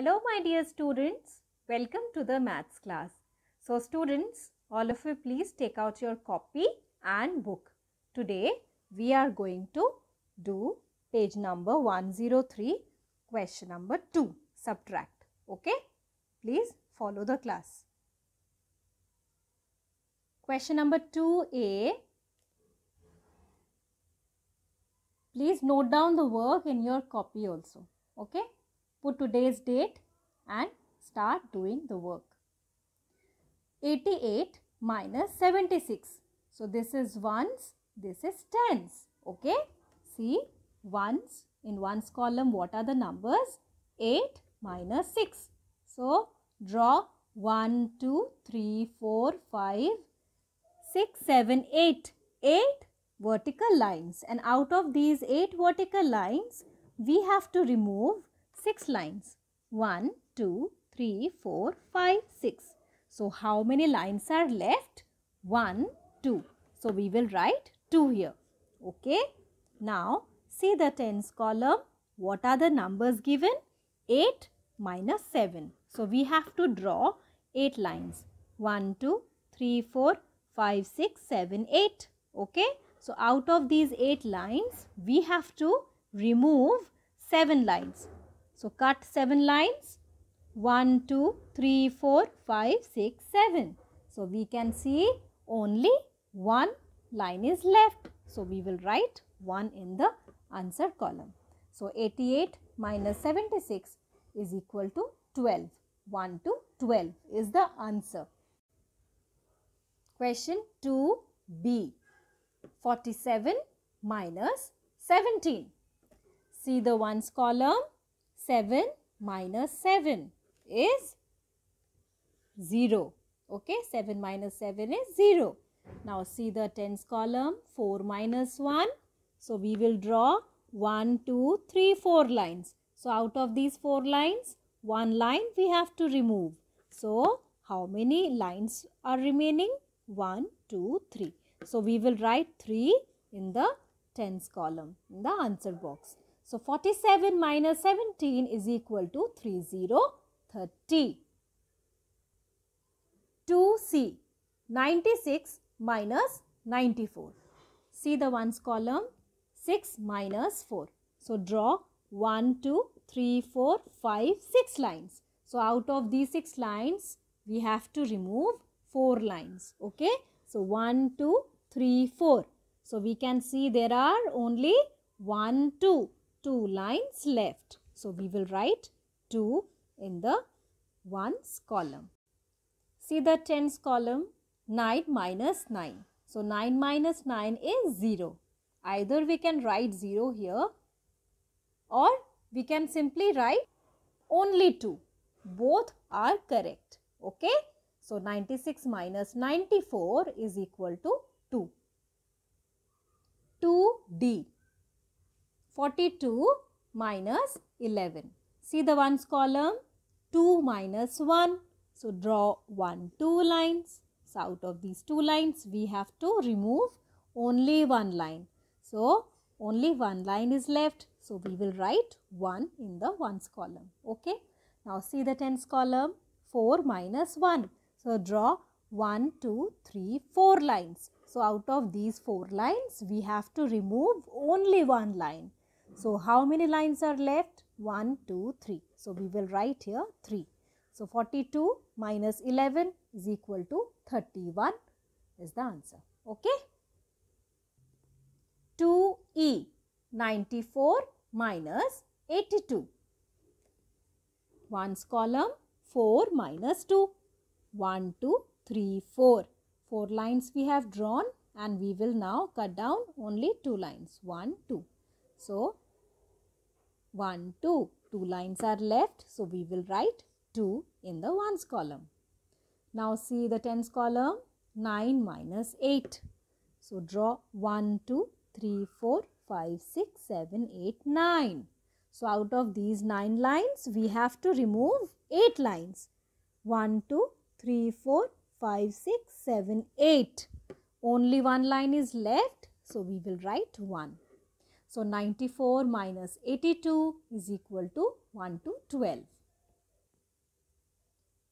Hello my dear students, welcome to the maths class. So students, all of you please take out your copy and book. Today we are going to do page number 103, question number 2, subtract. Okay, please follow the class. Question number 2a. Please note down the work in your copy also. Okay put today's date and start doing the work. 88 minus 76. So this is ones, this is tens. Okay. See ones in ones column what are the numbers? 8 minus 6. So draw 1, 2, 3, 4, 5, 6, 7, 8. 8 vertical lines and out of these 8 vertical lines we have to remove 6 lines. 1, 2, 3, 4, 5, 6. So, how many lines are left? 1, 2. So, we will write 2 here. Okay. Now, see the tens column. What are the numbers given? 8 minus 7. So, we have to draw 8 lines. 1, 2, 3, 4, 5, 6, 7, 8. Okay. So, out of these 8 lines, we have to remove 7 lines. So, cut 7 lines. 1, 2, 3, 4, 5, 6, 7. So, we can see only one line is left. So, we will write 1 in the answer column. So, 88 minus 76 is equal to 12. 1 to 12 is the answer. Question 2b. 47 minus 17. See the ones column. 7 minus 7 is 0. Okay, 7 minus 7 is 0. Now see the tens column 4 minus 1. So we will draw 1, 2, 3, 4 lines. So out of these 4 lines, one line we have to remove. So how many lines are remaining? 1, 2, 3. So we will write 3 in the tens column in the answer box. So 47 minus 17 is equal to 3030. 2C 96 minus 94. See the ones column 6 minus 4. So draw 1, 2, 3, 4, 5, 6 lines. So out of these 6 lines we have to remove 4 lines. Okay. So 1, 2, 3, 4. So we can see there are only 1, 2 two lines left. So, we will write 2 in the ones column. See the tens column 9 minus 9. So, 9 minus 9 is 0. Either we can write 0 here or we can simply write only 2. Both are correct. Okay. So, 96 minus 94 is equal to 2. 2D 42 minus 11. See the ones column 2 minus 1. So draw 1 2 lines. So out of these two lines we have to remove only one line. So only one line is left. So we will write 1 in the ones column. Okay. Now see the tens column 4 minus 1. So draw 1, 2, 3, 4 lines. So out of these 4 lines we have to remove only one line. So, how many lines are left? 1, 2, 3. So, we will write here 3. So, 42 minus 11 is equal to 31 is the answer. Okay. 2E 94 minus 82. Ones column 4 minus 2. 1, 2, 3, 4. 4 lines we have drawn and we will now cut down only 2 lines. 1, 2. So, 1, 2. Two lines are left. So, we will write 2 in the ones column. Now, see the tens column 9 minus 8. So, draw 1, 2, 3, 4, 5, 6, 7, 8, 9. So, out of these 9 lines, we have to remove 8 lines. 1, 2, 3, 4, 5, 6, 7, 8. Only one line is left. So, we will write 1. So 94 minus 82 is equal to 1 to 12.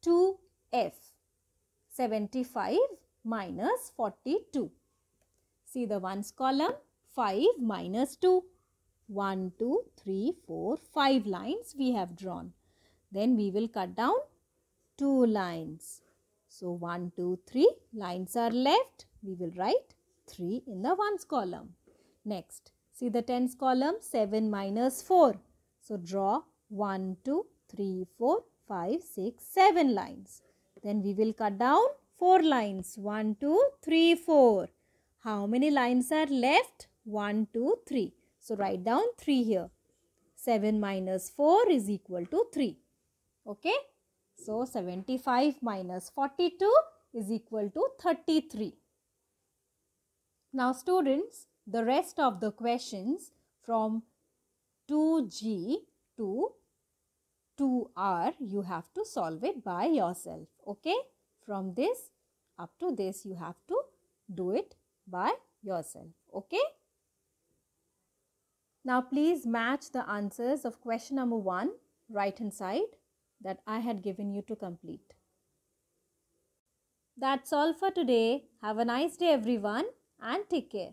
2f. 75 minus 42. See the ones column 5 minus 2. 1, 2, 3, 4, 5 lines we have drawn. Then we will cut down 2 lines. So 1, 2, 3 lines are left. We will write 3 in the ones column. Next, see the tens column 7 minus 4. So draw 1, 2, 3, 4, 5, 6, 7 lines. Then we will cut down 4 lines. 1, 2, 3, 4. How many lines are left? 1, 2, 3. So write down 3 here. 7 minus 4 is equal to 3. Okay. So 75 minus 42 is equal to 33. Now students, the rest of the questions from 2G to 2R, you have to solve it by yourself. Okay. From this up to this, you have to do it by yourself. Okay. Now please match the answers of question number 1 right hand side that I had given you to complete. That's all for today. Have a nice day everyone and take care.